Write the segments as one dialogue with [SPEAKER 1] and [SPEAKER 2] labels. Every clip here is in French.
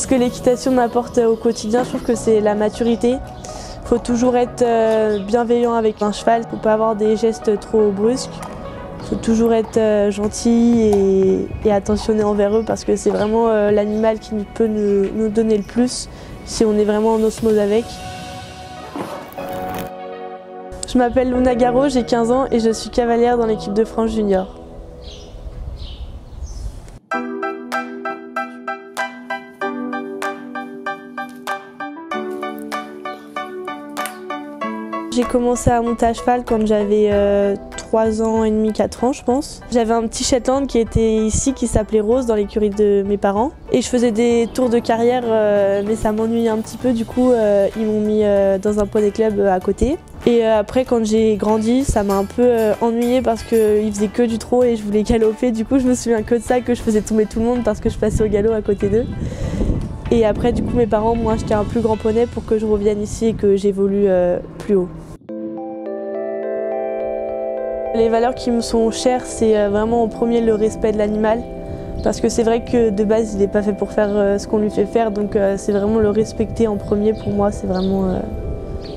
[SPEAKER 1] ce que l'équitation m'apporte au quotidien, je trouve que c'est la maturité. Il faut toujours être euh, bienveillant avec un cheval, il ne pas avoir des gestes trop brusques. Faut toujours être euh, gentil et, attentionné envers eux parce que c'est vraiment euh, l'animal qui peut nous, donner le plus si on est vraiment en osmose avec. Je m'appelle Luna Garo, j'ai 15 ans et je suis cavalière dans l'équipe de France Junior. J'ai commencé à monter à cheval quand j'avais 3 euh, ans et demi, 4 ans je pense. J'avais un petit Shetland qui était ici qui s'appelait Rose dans l'écurie de mes parents. Et je faisais des tours de carrière euh, mais ça m'ennuyait un petit peu du coup euh, ils m'ont mis dans un poney club à côté. Et après quand j'ai grandi ça m'a un peu ennuyé parce qu'ils faisaient que du trot et je voulais galoper. Du coup je me souviens que de ça que je faisais tomber tout le monde parce que je passais au galop à côté d'eux. Et après, du coup, mes parents m'ont acheté un plus grand poney pour que je revienne ici et que j'évolue euh, plus haut. Les valeurs qui me sont chères, c'est euh, vraiment en premier le respect de l'animal. Parce que c'est vrai que de base, il n'est pas fait pour faire euh, ce qu'on lui fait faire. Donc c'est vraiment le respecter en premier pour moi, c'est vraiment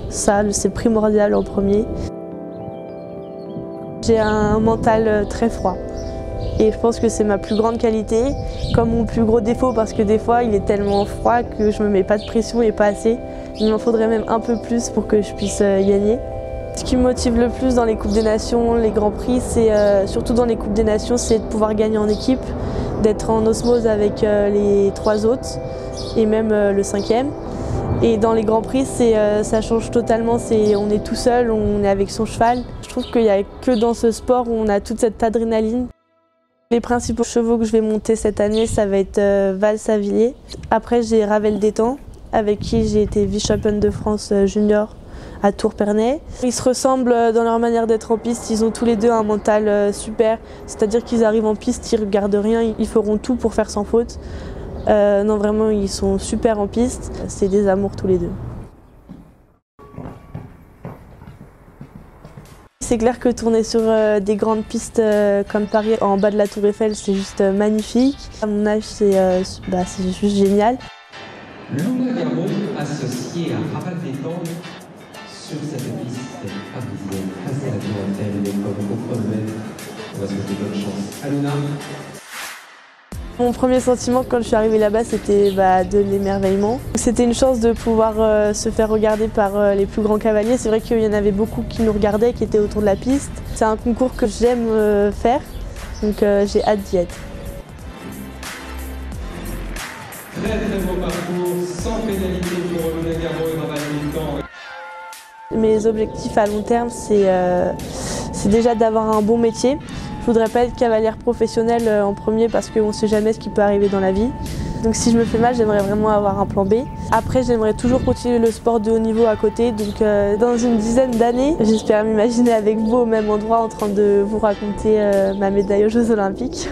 [SPEAKER 1] ça, c'est primordial en premier. J'ai un mental très froid. Et je pense que c'est ma plus grande qualité, comme mon plus gros défaut parce que des fois il est tellement froid que je me mets pas de pression et pas assez. Il m'en faudrait même un peu plus pour que je puisse euh, gagner. Ce qui me motive le plus dans les Coupes des Nations, les Grands Prix, c'est euh, surtout dans les Coupes des Nations, c'est de pouvoir gagner en équipe, d'être en osmose avec euh, les trois autres et même le cinquième. Et dans les Grands Prix, ça change totalement, on est tout seul, on est avec son cheval. Je trouve qu'il n'y a que dans ce sport où on a toute cette adrénaline. Les principaux chevaux que je vais monter cette année, ça va être euh, Val Savillier. Après, j'ai Ravel Détang, avec qui j'ai été vice-championne de France euh, junior à Tours-Pernay. Ils se ressemblent euh, dans leur manière d'être en piste, ils ont tous les deux un mental super, c'est-à-dire qu'ils arrivent en piste, ils regardent rien, ils feront tout pour faire sans faute. non, vraiment, ils sont super en piste, c'est des amours tous les deux. C'est clair que tourner sur euh, des grandes pistes euh, comme Paris en bas de la Tour Eiffel, c'est juste euh, magnifique. À mon âge, c'est bah, juste génial.
[SPEAKER 2] Luna Garo associé à Rabat Détang sur cette piste parisienne face à la Tour Eiffel, comme au On va souhaiter bonne chance à Luna.
[SPEAKER 1] Mon premier sentiment quand je suis arrivée là-bas, c'était bah, de l'émerveillement. C'était une chance de pouvoir euh, se faire regarder par euh, les plus grands cavaliers. C'est vrai qu'il y en avait beaucoup qui nous regardaient, qui étaient autour de la piste. C'est un concours que j'aime euh, faire, donc j'ai hâte d'y être.
[SPEAKER 2] Très très beau parcours, sans pénalité pour Luna Garo et temps.
[SPEAKER 1] Mes objectifs à long terme, c'est déjà d'avoir un bon métier. Je voudrais pas être cavalière professionnelle euh, en premier parce qu'on ne sait jamais ce qui peut arriver dans la vie. Donc si je me fais mal, j'aimerais vraiment avoir un plan B. Après, j'aimerais toujours continuer le sport de haut niveau à côté. Donc euh, dans une dizaine d'années, j'espère m'imaginer avec vous au même endroit en train de vous raconter euh, ma médaille aux Jeux Olympiques.